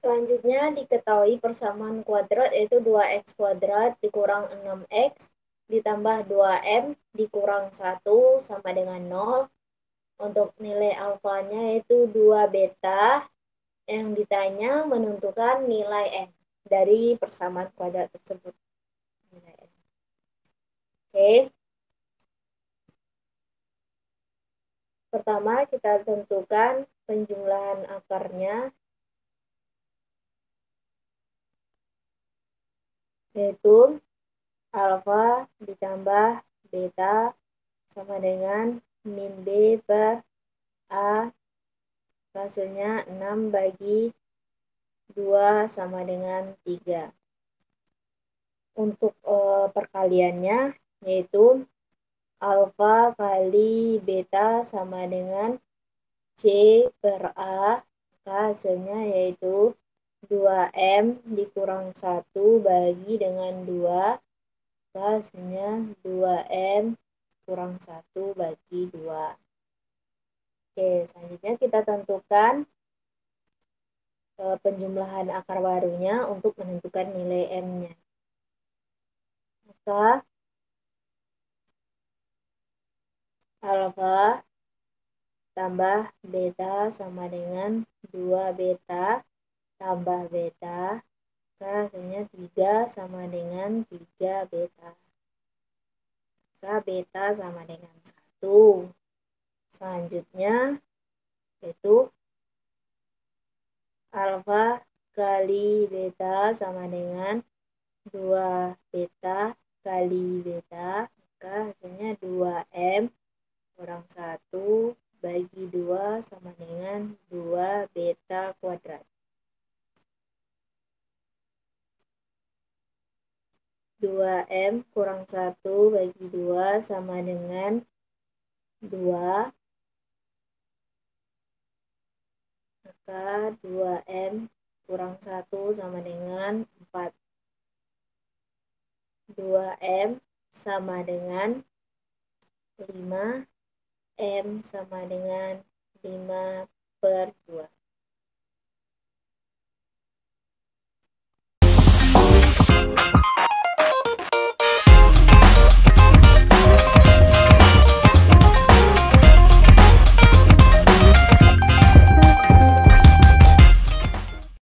Selanjutnya diketahui persamaan kuadrat yaitu 2x kuadrat dikurang 6x ditambah 2m dikurang 1 sama dengan 0. Untuk nilai alfanya yaitu 2 beta yang ditanya menentukan nilai n dari persamaan kuadrat tersebut. Oke. Pertama kita tentukan penjumlahan akarnya yaitu alfa ditambah beta sama dengan min B per A hasilnya 6 bagi 2 sama dengan 3 untuk e, perkaliannya yaitu alfa kali beta sama dengan C per A hasilnya yaitu 2M dikurang 1 bagi dengan 2 hasilnya 2M kurang 1 bagi 2 Oke selanjutnya kita tentukan e, penjumlahan akar barunya untuk menentukan nilai M-nya. Maka alfa tambah beta sama dengan 2 beta tambah beta maka hasilnya 3 sama dengan 3 beta. Maka beta sama dengan 1 selanjutnya yaitu alfa kali beta sama dengan 2 beta kali beta maka hasilnya 2M kurang 1 bagi 2 sama dengan 2 beta kuadrat. 2M kurang 1 bagi 2 sama dengan 2. Maka 2M kurang 1 sama dengan 4. 2M sama dengan 5 M sama dengan 5 per 2.